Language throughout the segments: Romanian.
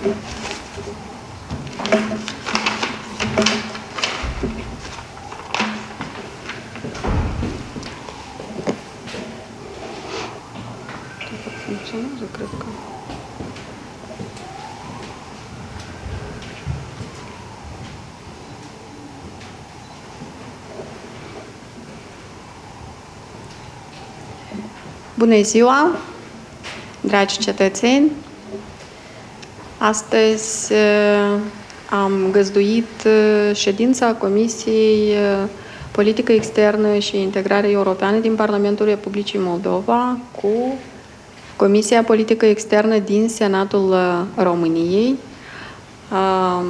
Bună ziua, dragi cetățeni, Astăzi uh, am găzduit uh, ședința Comisiei uh, Politică Externă și Integrare Europeană din Parlamentul Republicii Moldova cu Comisia Politică Externă din Senatul României. Um,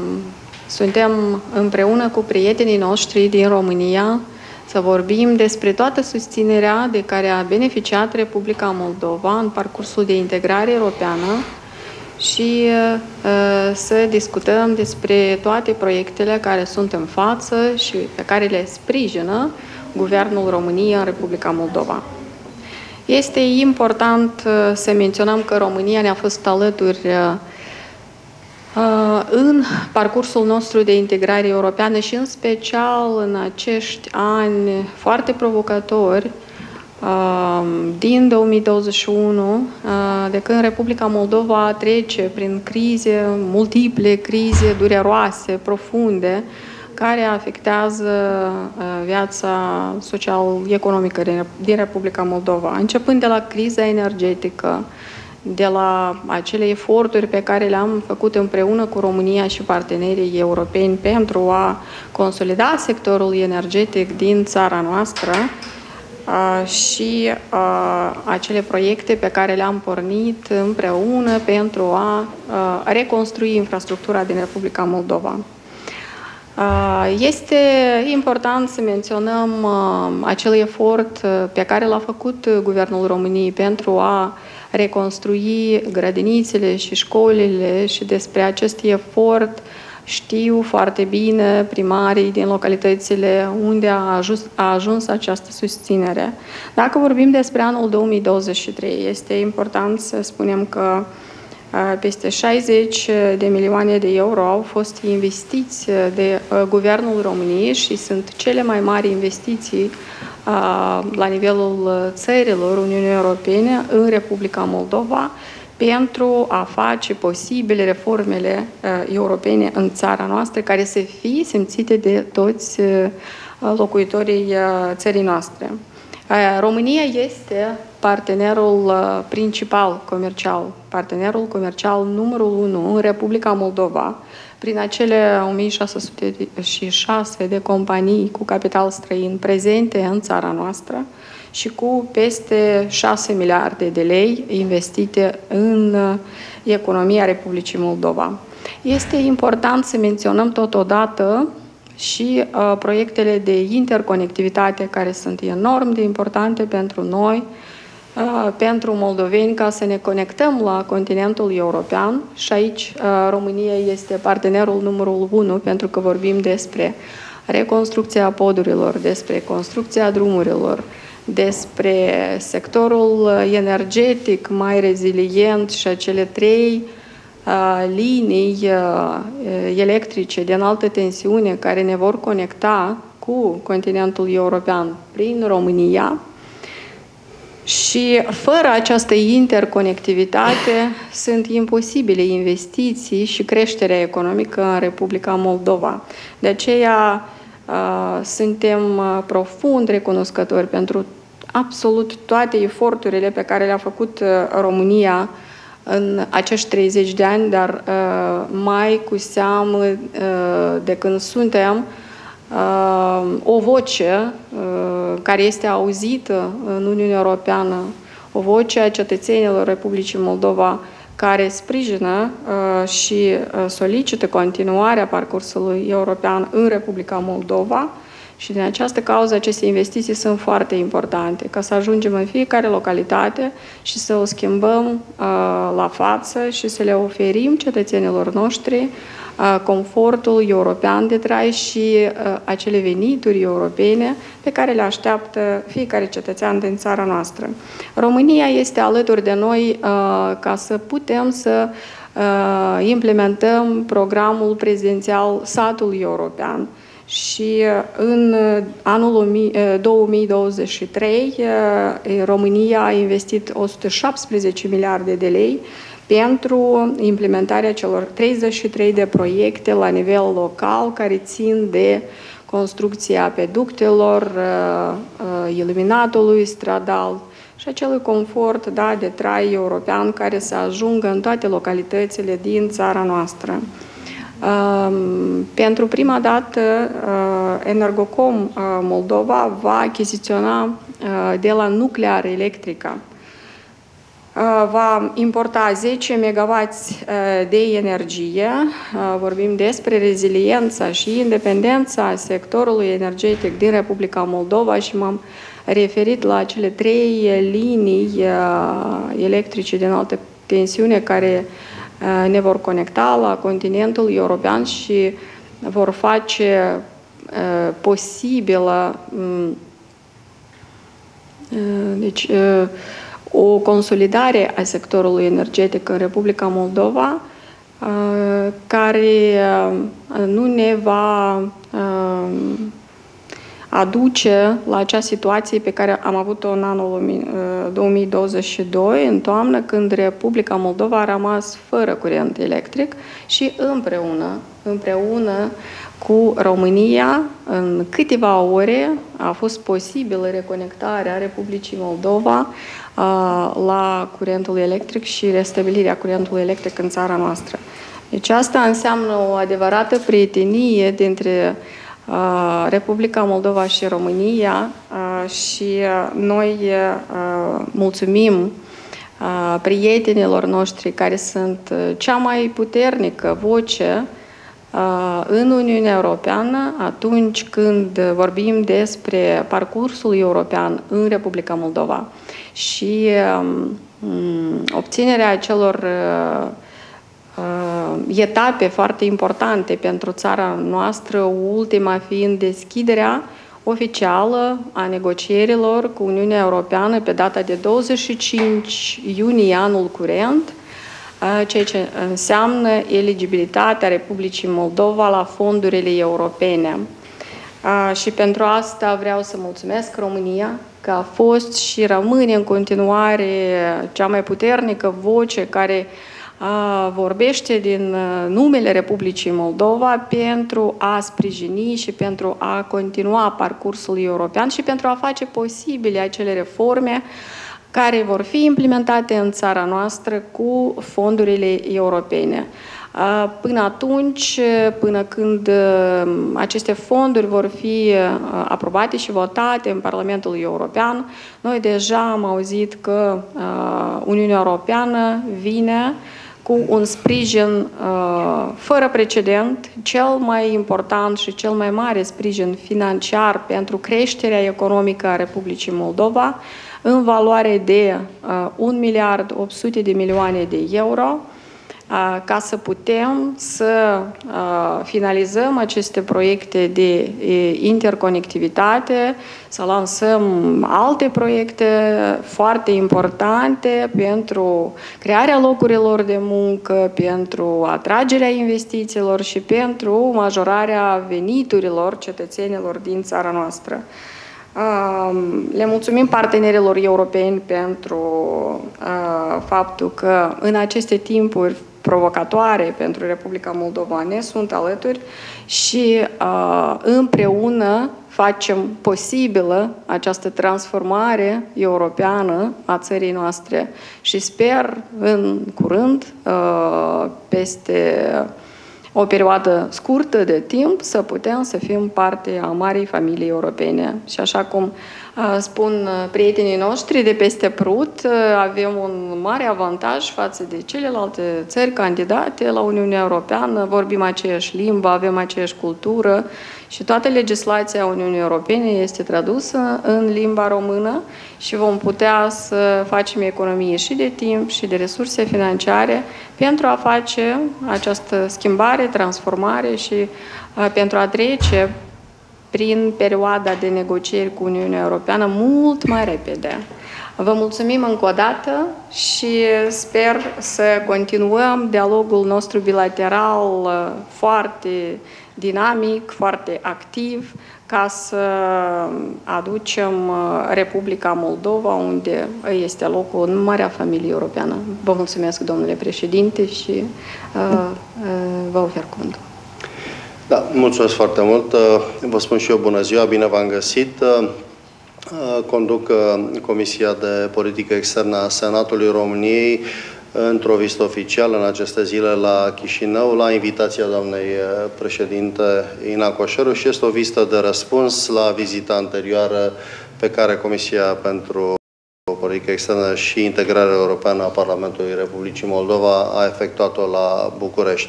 suntem împreună cu prietenii noștri din România să vorbim despre toată susținerea de care a beneficiat Republica Moldova în parcursul de integrare europeană și uh, să discutăm despre toate proiectele care sunt în față și pe care le sprijină Guvernul României în Republica Moldova. Este important uh, să menționăm că România ne-a fost alături uh, Uh, în parcursul nostru de integrare europeană și în special în acești ani foarte provocatori uh, din 2021, uh, de când Republica Moldova trece prin crize, multiple crize dureroase, profunde, care afectează viața social-economică din Republica Moldova, începând de la criza energetică, de la acele eforturi pe care le-am făcut împreună cu România și partenerii europeni pentru a consolida sectorul energetic din țara noastră și acele proiecte pe care le-am pornit împreună pentru a reconstrui infrastructura din Republica Moldova. Este important să menționăm acel efort pe care l-a făcut Guvernul României pentru a reconstrui grădinițele și școlile și despre acest efort știu foarte bine primarii din localitățile unde a ajuns, a ajuns această susținere. Dacă vorbim despre anul 2023, este important să spunem că peste 60 de milioane de euro au fost investiți de Guvernul României și sunt cele mai mari investiții la nivelul țărilor Uniunii Europene în Republica Moldova pentru a face posibile reformele europene în țara noastră, care să fie simțite de toți locuitorii țării noastre. România este partenerul principal comercial, partenerul comercial numărul 1 în Republica Moldova, prin acele 1606 de companii cu capital străin prezente în țara noastră și cu peste 6 miliarde de lei investite în economia Republicii Moldova. Este important să menționăm totodată și uh, proiectele de interconectivitate care sunt enorm de importante pentru noi, pentru moldoveni ca să ne conectăm la continentul european și aici România este partenerul numărul 1 pentru că vorbim despre reconstrucția podurilor, despre construcția drumurilor, despre sectorul energetic mai rezilient și acele trei linii electrice de înaltă tensiune care ne vor conecta cu continentul european prin România, și fără această interconectivitate sunt imposibile investiții și creșterea economică în Republica Moldova. De aceea suntem profund recunoscători pentru absolut toate eforturile pe care le-a făcut România în acești 30 de ani, dar mai cu seamă de când suntem o voce care este auzită în Uniunea Europeană, o voce a cetățenilor Republicii Moldova care sprijină și solicită continuarea parcursului european în Republica Moldova și din această cauză aceste investiții sunt foarte importante, ca să ajungem în fiecare localitate și să o schimbăm la față și să le oferim cetățenilor noștri confortul european de trai și acele venituri europene pe care le așteaptă fiecare cetățean din țara noastră. România este alături de noi ca să putem să implementăm programul prezidențial Satul European și în anul 2023 România a investit 117 miliarde de lei pentru implementarea celor 33 de proiecte la nivel local care țin de construcția peductelor, iluminatului stradal, și acelui confort da, de trai european care să ajungă în toate localitățile din țara noastră. Pentru prima dată, Energocom Moldova va achiziționa de la nuclear electrică va importa 10 MW de energie. Vorbim despre reziliența și independența sectorului energetic din Republica Moldova și m-am referit la cele trei linii electrice de înaltă tensiune care ne vor conecta la continentul european și vor face posibilă deci, o consolidare a sectorului energetic în Republica Moldova, care nu ne va aduce la acea situație pe care am avut-o în anul 2022, în toamnă, când Republica Moldova a rămas fără curent electric și împreună, împreună cu România, în câteva ore a fost posibilă reconectarea Republicii Moldova la curentul electric și restabilirea curentului electric în țara noastră. Deci asta înseamnă o adevărată prietenie dintre Republica Moldova și România și noi mulțumim prietenilor noștri care sunt cea mai puternică voce în Uniunea Europeană atunci când vorbim despre parcursul european în Republica Moldova și um, obținerea acelor etape foarte importante pentru țara noastră, ultima fiind deschiderea oficială a negocierilor cu Uniunea Europeană pe data de 25 iunie anul curent, ceea ce înseamnă eligibilitatea Republicii Moldova la fondurile europene. Și pentru asta vreau să mulțumesc România că a fost și rămâne în continuare cea mai puternică voce care vorbește din numele Republicii Moldova pentru a sprijini și pentru a continua parcursul european și pentru a face posibile acele reforme care vor fi implementate în țara noastră cu fondurile europene. Până atunci, până când aceste fonduri vor fi aprobate și votate în Parlamentul European, noi deja am auzit că Uniunea Europeană vine cu un sprijin fără precedent, cel mai important și cel mai mare sprijin financiar pentru creșterea economică a Republicii Moldova, în valoare de 1 miliard 800 de milioane de euro, ca să putem să finalizăm aceste proiecte de interconectivitate, să lansăm alte proiecte foarte importante pentru crearea locurilor de muncă, pentru atragerea investițiilor și pentru majorarea veniturilor cetățenilor din țara noastră. Le mulțumim partenerilor europeni pentru faptul că în aceste timpuri provocatoare pentru Republica Moldova ne sunt alături și împreună facem posibilă această transformare europeană a țării noastre și sper în curând, peste o perioadă scurtă de timp să putem să fim parte a marii familii europene. Și așa cum spun prietenii noștri de peste Prut, avem un mare avantaj față de celelalte țări candidate la Uniunea Europeană, vorbim aceeași limbă, avem aceeași cultură și toată legislația Uniunii Europene este tradusă în limba română și vom putea să facem economie și de timp și de resurse financiare pentru a face această schimbare, transformare și pentru a trece prin perioada de negocieri cu Uniunea Europeană mult mai repede. Vă mulțumim încă o dată și sper să continuăm dialogul nostru bilateral uh, foarte dinamic, foarte activ, ca să aducem uh, Republica Moldova unde este locul în marea familie europeană. Vă mulțumesc, domnule președinte, și uh, uh, vă ofer cuvântul. Da, mulțumesc foarte mult. Uh, vă spun și eu bună ziua, bine v-am găsit. Conduc Comisia de Politică Externă a Senatului României într-o vizită oficială în aceste zile la Chișinău, la invitația doamnei eh, președinte Ina Coșeru și este o vizită de răspuns la vizita anterioară pe care Comisia pentru Politică Externă și Integrare Europeană a Parlamentului Republicii Moldova a efectuat-o la București.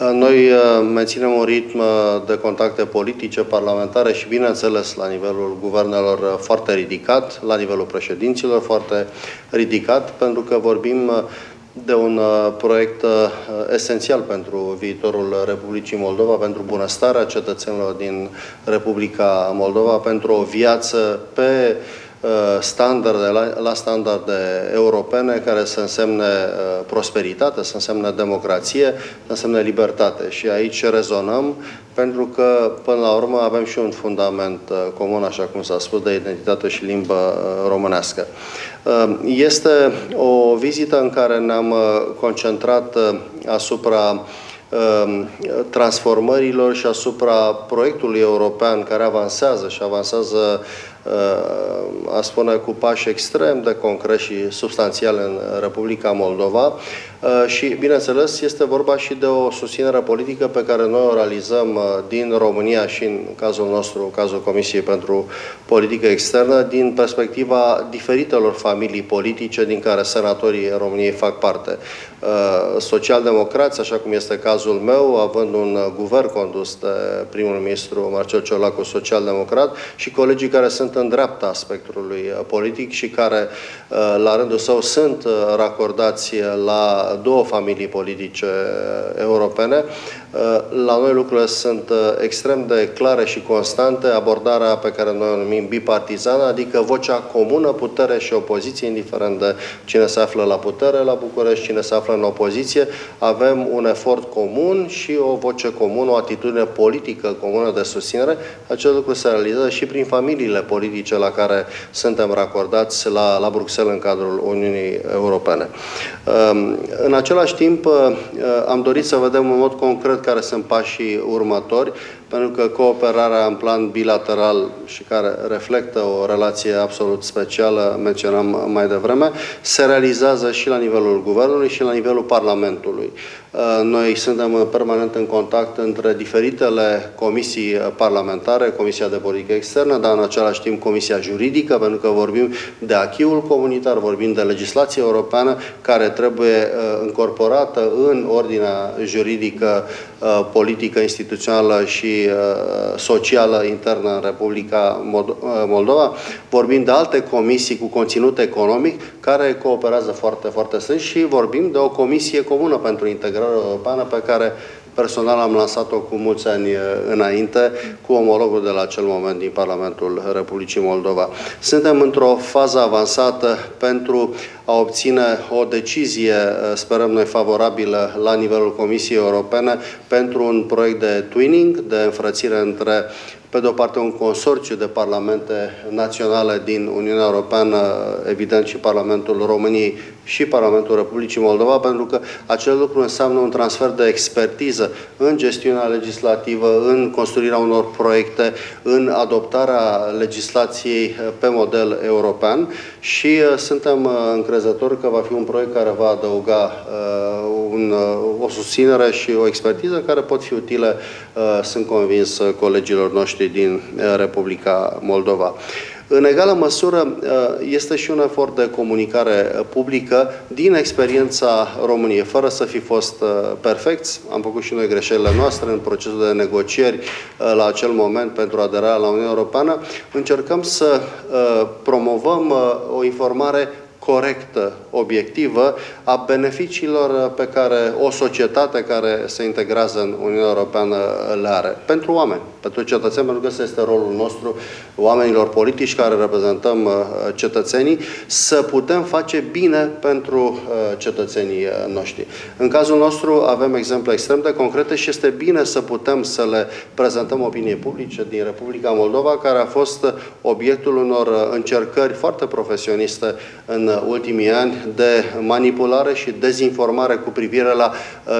Eh, noi eh, menținem un ritm de contacte politice, parlamentare și, bineînțeles, la nivelul guvernelor foarte ridicat, la nivelul președinților foarte ridicat, pentru că vorbim de un uh, proiect uh, esențial pentru viitorul Republicii Moldova, pentru bunăstarea cetățenilor din Republica Moldova, pentru o viață pe uh, standarde, la, la standarde europene care să însemne prosperitate, să însemne democrație, să însemne libertate. Și aici rezonăm pentru că, până la urmă, avem și un fundament comun, așa cum s-a spus, de identitate și limbă românească. Ehm, este o vizită în care ne-am uh, concentrat uh, asupra ehm, transformărilor și asupra proiectului european care avansează și avansează a spune cu pași extrem de concret și substanțial în Republica Moldova și, bineînțeles, este vorba și de o susținere politică pe care noi o realizăm din România și în cazul nostru, în cazul Comisiei pentru Politică Externă, din perspectiva diferitelor familii politice din care senatorii României fac parte. Socialdemocrați, așa cum este cazul meu, având un guvern condus de primul ministru Marcel Ciolacu, social-democrat, și colegii care sunt sunt în dreapta spectrului uh, politic și care, uh, la rândul său, sunt uh, racordați la două familii politice europene. La noi lucrurile sunt extrem de clare și constante, abordarea pe care noi o numim bipartizană, adică vocea comună, putere și opoziție, indiferent de cine se află la putere la București, cine se află în opoziție, avem un efort comun și o voce comună, o atitudine politică comună de susținere. Acest lucru se realizează și prin familiile politice politice la care suntem racordați la, la Bruxelles în cadrul Uniunii Europene. Ehm, în același timp, eh, am dorit să vedem în mod concret care sunt pașii următori, pentru că cooperarea în plan bilateral și care reflectă o relație absolut specială, menționam mai devreme, se realizează și la nivelul Guvernului și la nivelul Parlamentului. Uh, noi suntem permanent în contact între diferitele comisii parlamentare, Comisia de Politică Externă, dar în același timp Comisia Juridică, pentru că vorbim de achiul comunitar, vorbim de legislație europeană care trebuie uh, incorporată în ordinea juridică, uh, politică, instituțională și socială internă în Republica Moldova. Vorbim de alte comisii cu conținut economic care cooperează foarte, foarte strâns și vorbim de o comisie comună pentru integrare integrare europeană pe care personal am lansat-o cu mulți ani eh, înainte, cu omologul de la acel moment din Parlamentul Republicii Moldova. Suntem într-o fază avansată pentru a obține o decizie, eh, sperăm noi, favorabilă la nivelul Comisiei Europene pentru un proiect de twinning, de înfrățire între pe de o parte un consorțiu de parlamente naționale din Uniunea Europeană, evident și Parlamentul României și Parlamentul Republicii Moldova, pentru că acel lucru înseamnă un transfer de expertiză în gestiunea legislativă, în construirea unor proiecte, în adoptarea legislației pe model european și uh, suntem uh, încrezători că va fi un proiect care va adăuga uh, un, o susținere și o expertiză care pot fi utile, sunt convins, colegilor noștri din Republica Moldova. În egală măsură, este și un efort de comunicare publică din experiența României, fără să fi fost perfecți. Am făcut și noi greșelile noastre în procesul de negocieri la acel moment pentru aderarea la Uniunea Europeană. Încercăm să promovăm o informare corectă, obiectivă, a beneficiilor pe care o societate care se integrează în Uniunea Europeană le are. Pentru oameni, pentru cetățeni, pentru că ăsta este rolul nostru, oamenilor politici care reprezentăm uh, cetățenii, să putem face bine pentru uh, cetățenii uh, noștri. În cazul nostru avem exemple extrem de concrete și este bine să putem să le prezentăm opinie publice din Republica Moldova, care a fost obiectul unor încercări foarte profesioniste în ultimii ani de manipulare și dezinformare cu privire la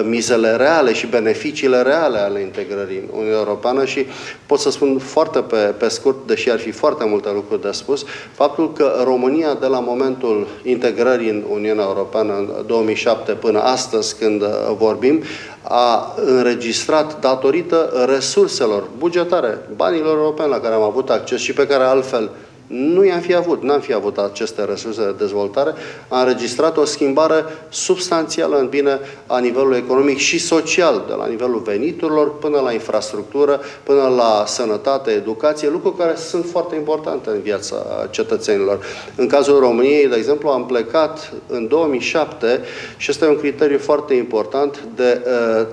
mizele reale și beneficiile reale ale integrării în Uniunea Europeană și pot să spun foarte pe, pe scurt, deși ar fi foarte multe lucruri de spus, faptul că România de la momentul integrării în Uniunea Europeană în 2007 până astăzi când uh, vorbim, a înregistrat datorită resurselor bugetare, banilor europeni la care am avut acces și pe care altfel nu i-am fi avut, n-am fi avut aceste resurse de dezvoltare, a înregistrat o schimbare substanțială în bine a nivelului economic și social, de la nivelul veniturilor până la infrastructură, până la sănătate, educație, lucruri care sunt foarte importante în viața cetățenilor. În cazul României, de exemplu, am plecat în 2007 și este un criteriu foarte important de uh,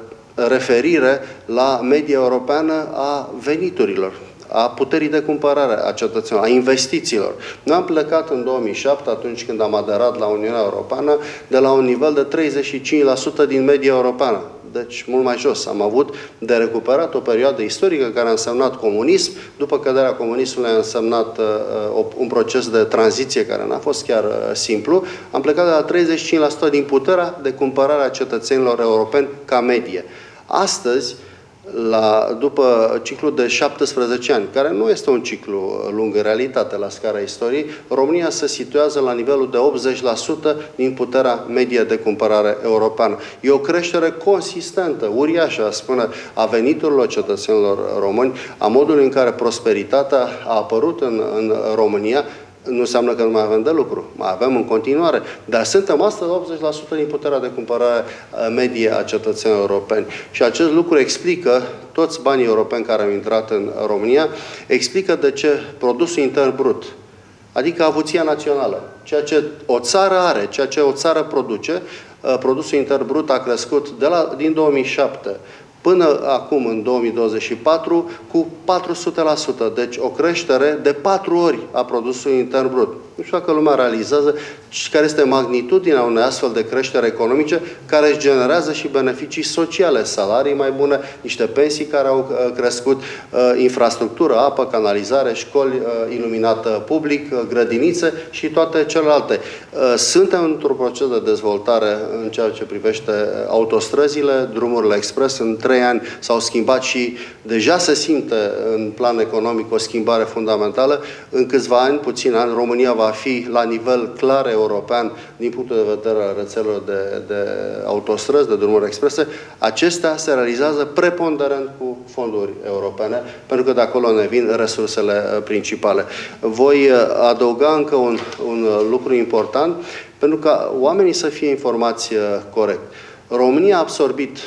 referire la media europeană a veniturilor a puterii de cumpărare a cetățenilor, a investițiilor. Noi am plecat în 2007, atunci când am aderat la Uniunea Europeană, de la un nivel de 35% din media europeană. Deci mult mai jos. Am avut de recuperat o perioadă istorică care a însemnat comunism. După căderea comunismului a însemnat uh, un proces de tranziție care n-a fost chiar uh, simplu. Am plecat de la 35% din puterea de cumpărare a cetățenilor europeni ca medie. Astăzi, la, după ciclul de 17 ani, care nu este un ciclu lung în realitate la scara istoriei, România se situează la nivelul de 80% din puterea medie de cumpărare europeană. E o creștere consistentă, uriașă, spune, a veniturilor cetățenilor români, a modului în care prosperitatea a apărut în, în România, nu înseamnă că nu mai avem de lucru. Mai avem în continuare. Dar suntem astăzi 80% din puterea de cumpărare uh, medie a cetățenilor europeni. Și acest lucru explică toți banii europeni care au intrat în România, explică de ce produsul intern brut, adică avuția națională, ceea ce o țară are, ceea ce o țară produce, uh, produsul intern brut a crescut de la, din 2007 până acum, în 2024, cu 400%. Deci o creștere de 4 ori a produsului intern brut. Nu știu dacă lumea realizează care este magnitudinea unei astfel de creștere economice care își generează și beneficii sociale, salarii mai bune, niște pensii care au uh, crescut, uh, infrastructură, apă, canalizare, școli uh, iluminată public, grădinițe și toate celelalte. Suntem într-un proces de dezvoltare în ceea ce privește autostrăzile, drumurile expres. În trei ani s-au schimbat și deja se simte în plan economic o schimbare fundamentală. În câțiva ani, puțin ani, România va fi la nivel clar european din punctul de vedere al rețelelor de, de autostrăzi, de drumuri exprese, acestea se realizează preponderent cu fonduri europene, pentru că de acolo ne vin resursele uh, principale. Voi uh, adăuga încă un, un lucru important, pentru ca oamenii să fie informați uh, corect. România a absorbit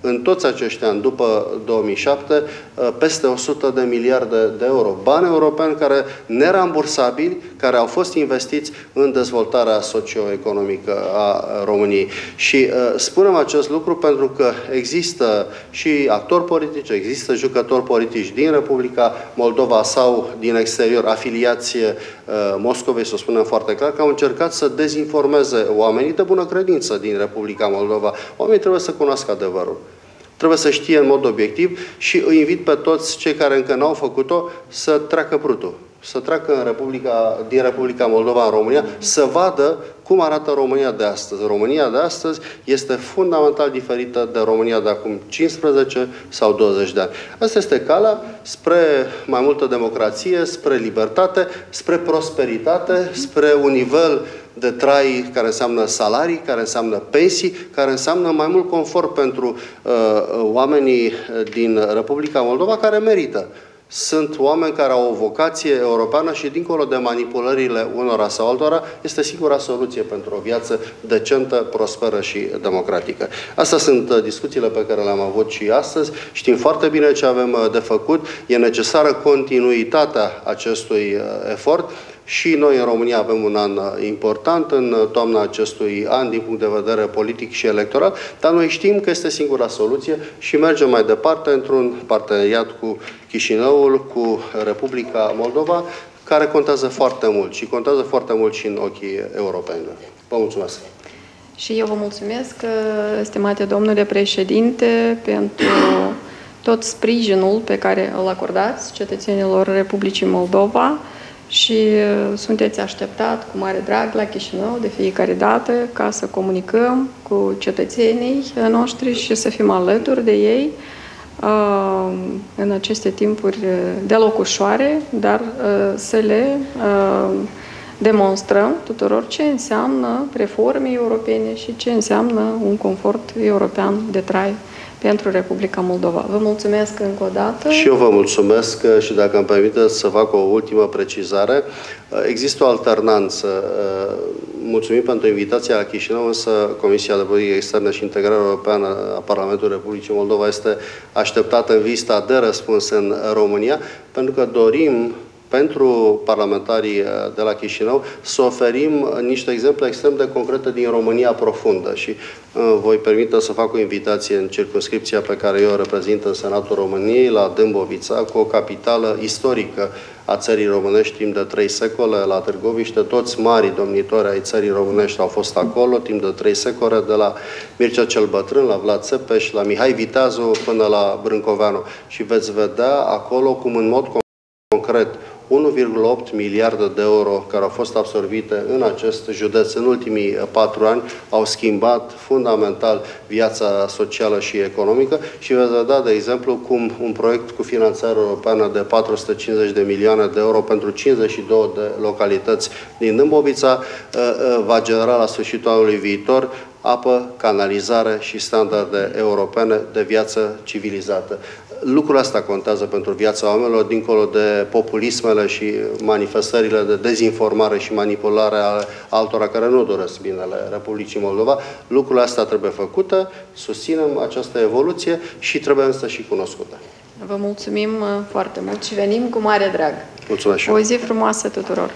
în toți acești ani, după 2007, uh, peste 100 de miliarde de euro. Bani europeni care nerambursabili, care au fost investiți în dezvoltarea socioeconomică a României. Și uh, spunem acest lucru pentru că există și actori politici, există jucători politici din Republica Moldova sau din exterior, afiliație uh, Moscovei, să spunem foarte clar, că au încercat să dezinformeze oamenii de bună credință din Republica Moldova. Oamenii trebuie să cunoască adevărul. Trebuie să știe în mod obiectiv și îi invit pe toți cei care încă n-au făcut-o să treacă prutul să treacă în Republica, din Republica Moldova în România, să vadă cum arată România de astăzi. România de astăzi este fundamental diferită de România de acum 15 sau 20 de ani. Asta este calea spre mai multă democrație, spre libertate, spre prosperitate, spre un nivel de trai care înseamnă salarii, care înseamnă pensii, care înseamnă mai mult confort pentru uh, oamenii din Republica Moldova care merită sunt oameni care au o vocație europeană și dincolo de manipulările unora sau altora, este singura soluție pentru o viață decentă, prosperă și democratică. Astea sunt uh, discuțiile pe care le-am avut și astăzi. Știm foarte bine ce avem uh, de făcut. E necesară continuitatea acestui uh, efort Și noi în România avem un an important în toamna acestui an din punct de vedere politic și electoral, dar noi știm că este singura soluție și mergem mai departe într-un parteneriat cu Chișinăul, cu Republica Moldova, care contează foarte mult și contează foarte mult și în ochii europeni. Vă mulțumesc! Și eu vă mulțumesc, stimate domnule președinte, pentru tot sprijinul pe care îl acordați cetățenilor Republicii Moldova și sunteți așteptat cu mare drag la Chișinău de fiecare dată ca să comunicăm cu cetățenii noștri și să fim alături de ei în aceste timpuri deloc ușoare, dar să le demonstrăm tuturor ce înseamnă reforme europene și ce înseamnă un confort european de trai pentru Republica Moldova. Vă mulțumesc încă o dată. Și eu vă mulțumesc și dacă îmi permiteți să fac o ultimă precizare. Există o alternanță. Mulțumim pentru invitația la Chișinău, însă Comisia de Politică Externă și Integrare Europeană a Parlamentului Republicii Moldova este așteptată în vista de răspuns în România, pentru că dorim pentru parlamentarii uh, de la Chișinău să oferim uh, niște exemple extrem de concrete din România profundă și uh, voi permite să fac o invitație în circunscripția pe care eu o reprezint în Senatul României, la Dâmbovița, cu o capitală istorică a țării românești timp de trei secole la Târgoviște. Toți marii domnitori ai țării românești au fost acolo timp de trei secole, de la Mircea cel Bătrân, la Vlad Țepeș, la Mihai Viteazu până la Brâncoveanu. Și veți vedea acolo cum în mod concret 1,8 miliarde de euro care au fost absorbite în acest județ în ultimii eh, patru ani au schimbat fundamental viața socială și economică și veți vedea, de exemplu, cum un proiect cu finanțare europeană de 450 de milioane de euro pentru 52 de localități din Dâmbovița eh, eh, va genera la sfârșitul anului viitor apă, canalizare și standarde europene de viață civilizată lucrul ăsta contează pentru viața oamenilor, dincolo de populismele și manifestările de dezinformare și manipulare ale altora care nu doresc binele Republicii Moldova. Lucrul ăsta trebuie făcută, susținem această evoluție și trebuie însă și cunoscută. Vă mulțumim uh, foarte mult și venim cu mare drag. Mulțumesc și O zi frumoasă tuturor!